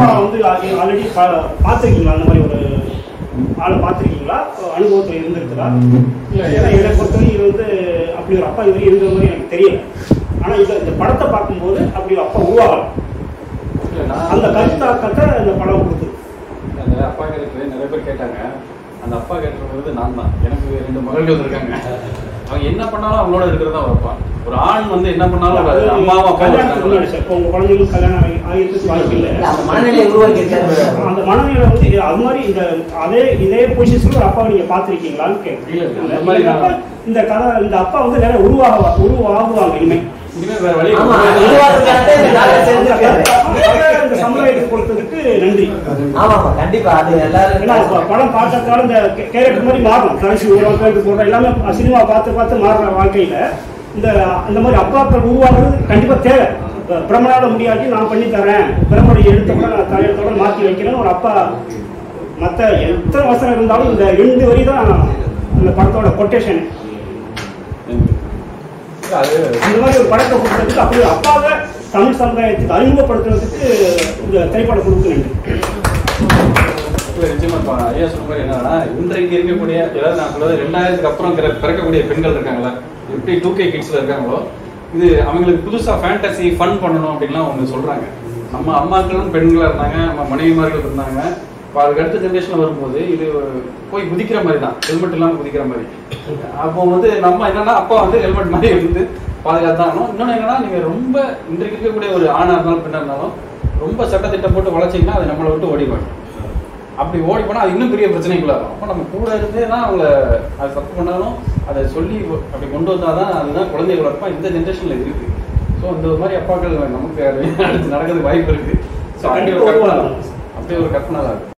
அப்பா வந்து ஆல்ரெடி பார்த்துருக்கீங்களா? அந்த மாதிரி ஒரு ஆளை பார்த்துருக்கீங்களா? அனுபவத்தில் இருந்திருக்குதா இல்லை ஏன்னா என்னை பொறுத்தவரைக்கும் இது வந்து அப்படி ஒரு அப்பா இது இருந்த மாதிரி எனக்கு தெரியல. ஆனால் இந்த இந்த படத்தை பார்க்கும்போது அப்படி ஒரு அப்பா உருவாகலாம். அந்த கருத்தாக்கத்தை இந்த படம் கொடுக்குது. அந்த அப்பா கேரக்டர் நிறைய பேர் கேட்டாங்க. அந்த அப்பா வந்து நான் தான். எனக்கு ரெண்டு மகள்கள் இருக்காங்க. அவங்க என்ன பண்ணாலும் அவங்களோட இருக்கிறது தான் ஒரு அப்பா ஒரு ஆண் வந்து என்ன பண்ணாலும் அம்மாவும் உங்கள் குழந்தைங்களுக்கு கல்யாணம் ஆகி ஆகிருக்கு வாய்ப்பு இல்லை இல்ல, அந்த மனநிலையை உருவாக்கி அந்த மனநிலை வந்து அது மாதிரி இந்த அதே இதே பொசிஷன்ல ஒரு அப்பாவை நீங்க பாத்திருக்கீங்களான்னு நான் இந்த கதை இந்த அப்பா வந்து நிறைய உருவாக உருவாகுவாங்க இனிமே. இனிமே வேற வழி ஆமா இல்லை. உருவாக்குறதுக்காக இந்த டாக்டர் அந்த செஞ்சிருக்காரு கதை இந்த சமுதாயத்துக்கு நன்றி ஆமா ஆமா கண்டிப்பா. அது ஏன்னா எல்லாரும் படம் பார்க்கறதால இந்த கேரக்டர் மாதிரி மாறும். கடைசி ஒரு கேரக்டர் போடுற எல்லாமே சினிமா பார்த்து பார்த்து மாறுற வாழ்க்கையில இந்த அந்த மாதிரி அப்பாக்கள் உருவாகிறது கண்டிப்பா தேவை. இப்ப பிரம்மனால முடியாட்டி நான் பண்ணி தரேன். பிரம்மனுடைய எழுத்தோட நான் தலையத்தோட மாத்தி வைக்கிறேன்னு ஒரு அப்பா மத்த எத்தனை வசனம் இருந்தாலும் இந்த ரெண்டு வரி தான் அந்த படத்தோட கொட்டேஷன் அந்த மாதிரி ஒரு படத்தை கொடுத்ததுக்கு அப்படி அப்பாவை தமிழ் சமுதாயத்துக்கு அறிமுகப்படுத்துறதுக்கு இந்த திரைப்பட குழுக்கு நன்றி இல்ல, நிச்சயமா இப்ப ஐயா சொன்ன மாதிரி என்னன்னா இன்றைக்கு இருக்கக்கூடிய ஏதாவது நான் சொல்றது ரெண்டாயிரத்துக்கு அப்புறம் பிற- பிறக்கக்கூடிய பெண்கள் இருக்காங்களா எப்படி டூ கே கிட்ஸ்ல இருக்காங்களோ இது அவங்களுக்கு புதுசா ஃபேண்டசி ஃபன் பண்ணணும் அப்படின்லாம் அவங்க சொல்றாங்க. நம்ம அம்மாக்களும் பெண்களாக இருந்தாங்க நம்ம மனைவிமார்கள் இருந்தாங்க இப்போ அதுக்கு அடுத்த ஜென்ரேஷன்ல வரும்போது இது போய் குதிக்கிற மாதிரி தான் ஹெல்மெட் இல்லாம குதிக்கிற மாதிரி. அப்போ வந்து நம்ம என்னன்னா அப்பா வந்து ஹெல்மெட் மாதிரி இருந்து பாதுகாத்தாகணும். இன்னொன்னு என்னன்னா நீங்க ரொம்ப இன்றைக்கு இருக்கக்கூடிய ஒரு ஆணா இருந்தாலும் பெண்ணா இருந்தாலும் ரொம்ப சட்டத்திட்டம் போட்டு வளர்ச்சிங்கன்னா அது நம்மளை விட்டு ஓடிவாங்க அப்படி ஓடி போனா அது இன்னும் பெரிய பிரச்சனைக்குள்ள வரும். அப்போ நம்ம கூட இருந்தே தான் அவங்கள அது தப்பு பண்ணாலும் அதை சொல்லி அப்படி கொண்டு வந்தாதான் அதுதான் குழந்தை வளர்ப்பா இந்த ஜென்ரேஷன்ல இருக்கு. ஸோ இந்த மாதிரி அப்பாக்கள் நமக்கு அடுத்து நடக்கிறதுக்கு வாய்ப்பு இருக்கு. ஸோ அப்படி ஒரு கற்பனை அப்படி ஒரு கற்பனை தான் இருக்கு